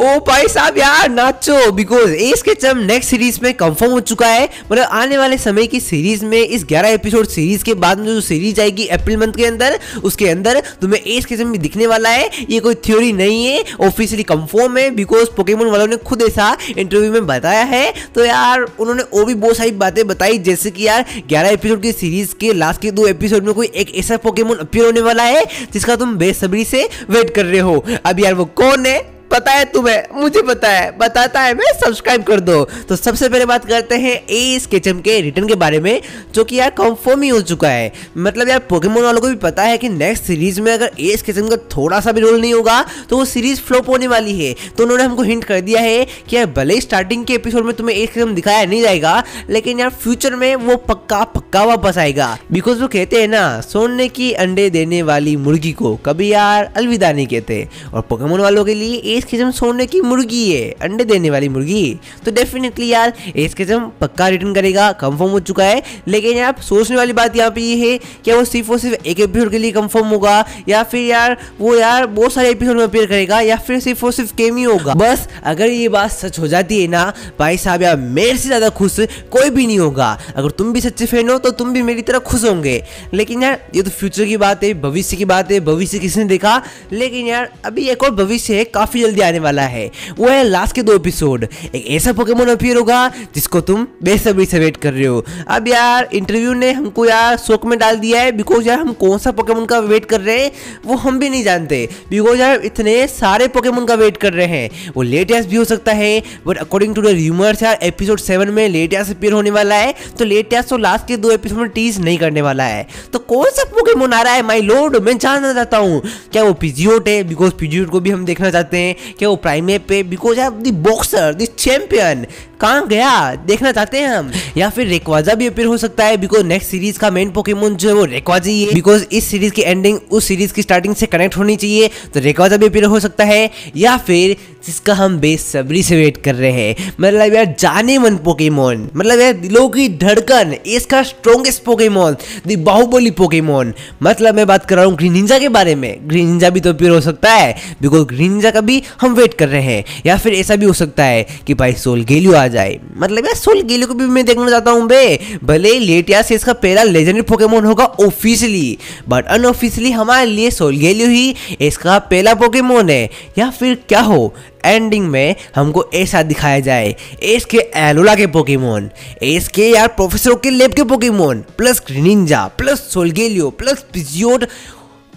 ओ भाई साहब यार, नाचो बिकॉज़ एस के चम नेक्स्ट सीरीज़ में कंफर्म हो चुका है मतलब आने वाले समय की सीरीज़ में, इस 11 एपिसोड सीरीज़ के बाद में जो सीरीज़ आएगी अप्रैल मंथ के अंदर, उसके अंदर तुम्हें एस के चम भी दिखने वाला है, ये कोई थ्योरी नहीं है ऑफिशियली कंफर्म है बिकॉज़ पोकेमोन वालों ने खुद ऐसा इंटरव्यू में बताया है। तो यार, उन्होंने और भी बहुत सारी बातें बताई, जैसे कि यार, ग्यारह एपिसोड की सीरीज़ के लास्ट के दो एपिसोड में कोई एक ऐसा पोकेमोन अपियर होने वाला है, जिसका तुम बेसब्री से वेट कर रहे हो। अब यार वो कौन है? पता है तुम्हें, मुझे पता है, बताता है, मैं सब्सक्राइब कर दो। तो सबसे पहले बात करते हैं ए स्केचम के रिटर्न के बारे में, जो कि यार कंफर्म ही हो चुका है। मतलब यार पोकेमोन वालों को भी पता है कि नेक्स्ट सीरीज़ में अगर ए स्केचम का थोड़ा सा भी रोल नहीं होगा तो वो सीरीज़ फ्लॉप होने वाली है। तो उन्होंने हमको हिंट कर दिया है कि यार भले ही स्टार्टिंग के एपिसोड में तुम्हें ए स्केचम दिखाया नहीं जाएगा, लेकिन यार फ्यूचर में वो पक्का पक्का वापस आएगा। बिकॉज़ वो कहते हैं ना, सोने की अंडे देने वाली मुर्गी को कभी यार अलविदा नहीं कहते। और पोकेमोन वालों के लिए एस किस्म सोने की मुर्गी है, अंडे देने वाली मुर्गी। तो डेफिनेटली यार एस किस्म पक्का रिटर्न करेगा कंफर्म हो चुका है। लेकिन यार, सोचने वाली बात यहाँ पे ये है कि वो सिर्फ़ और सिर्फ़ एक एपिसोड के लिए कंफर्म होगा, या फिर यार, वो यार बहुत सारे एपिसोड में अपेयर करेगा, या फिर सिर्फ़ और सिर्फ़ केमी होगा। बस, अगर ये बात सच हो जाती है ना, भाई साहब यार, मेरे से ज़्यादा खुश कोई भी नहीं होगा। अगर तुम भी सच्चे फ़ैन हो तो तुम भी मेरी तरह खुश होंगे। लेकिन यार, ये तो फ्यूचर की बात है, भविष्य की बात है, भविष्य किसने देखा? लेकिन यार, अभी एक और भविष्य है, काफ़ी जल्दी आने वाला है। वो है लास्ट के दो एपिसोड एक ऐसा पोकेमोन अपियर होगा, जिसको तुम बेसब्री से वेट कर रहे हो। अब यार इंटरव्यू ने हमको यार शोक में डाल दिया है बिकॉज़ यार हम कौन सा पोकेमोन का वेट कर रहे हैं, वो हम भी नहीं जानते। बिकॉज़ यार, इतने सारे पोकेमोन का वेट कर रहे हैं। वो लेटेस्ट भी हो सकता है but according to the rumours यार एपिसोड सेवन में लेटेस्ट अपियर होने वाला है तो लेटेस्ट तो लास्ट के दो एपिसोड में टीज नहीं करने वाला है। तो कौन सा पोकेमोन आ रहा है माई लोड मैं जानना चाहता हूँ। क्या वो पिजियोट है? बिकॉज़ पिजियोट को भी हम देखना चाहते हैं। क्या वो प्राइमे पे because of the boxer the champion कहाँ गया? देखना चाहते हैं हम। या फिर रेकवाजा भी अपीयर हो सकता है बिकॉज़ नेक्स्ट सीरीज़ का मेन पोकेमोन जो है वो रेकवाजा है। बिकॉज़ इस सीरीज़ की एंडिंग उस सीरीज़ की स्टार्टिंग से कनेक्ट होनी चाहिए तो रेकवाजा भी अपेयर हो सकता है। या फिर जिसका हम बेसब्री से वेट कर रहे हैं। मतलब यार, जाने मन पोकेमोन मतलब यार, दिलों की धड़कन इसका strongest Pokemon the Baahubali Pokemon मतलब मैं बात कर रहा हूँ ग्रीन निंजा के बारे में। ग्रीन निंजा भी तो अपियर हो सकता है बिकॉज़ ग्रीन निंजा का भी हम वेट कर रहे हैं। या फिर ऐसा भी हो सकता है कि भाई सोल गेलियो आ जाए। मतलब यार सोल गेलियो को भी मैं देखना चाहता हूँ बे। भले लेटिया से इसका पहला लेजेंडरी पोकेमोन होगा ऑफिशियली बट अनऑफिशियली हमारे लिए सोल गेलियो ही इसका पहला पोकेमोन है। या फिर क्या हो? एंडिंग में हमको ऐसा दिखाया जाए। एस के एलोला के पोकेमोन एस के यार प्रोफेसर के लेब के Pokemon plus Greninja plus Solgaleo plus Pidgeot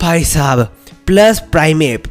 भाई साहब plus Primeape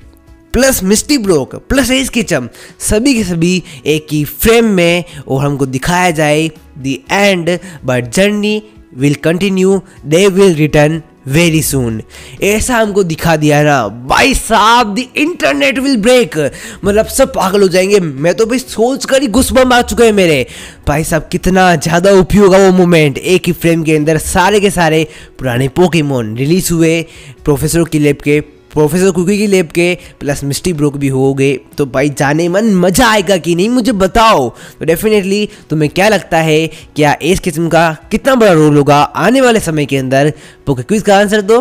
plus Misty Brock plus Ash Ketchum सभी के सभी एक ही फ्रेम में और हमको दिखाया जाए the end but journey will continue they will return very soon ऐसा हमको दिखा दिया ना। भाई साहब द इंटरनेट विल ब्रेक मतलब सब पागल हो जाएँगे। मैं तो भाई सोच कर ही घुसबम आ चुके हैं मेरे। भाई साहब, कितना ज़्यादा उपयोग है वो मोमेंट एक ही फ्रेम के अंदर सारे के सारे पुराने पोकेमोन रिलीज़ हुए प्रोफेसर की लेब के। प्रोफेसर कुकी की लेब के प्लस मिस्टी ब्रोक भी हो गए। तो भाई जाने मन मज़ा आएगा कि नहीं, मुझे बताओ। तो डेफिनेटली तुम्हें क्या लगता है, क्या इस किस्म का कितना बड़ा रोल होगा आने वाले समय के अंदर? पोके क्विज का आंसर दो।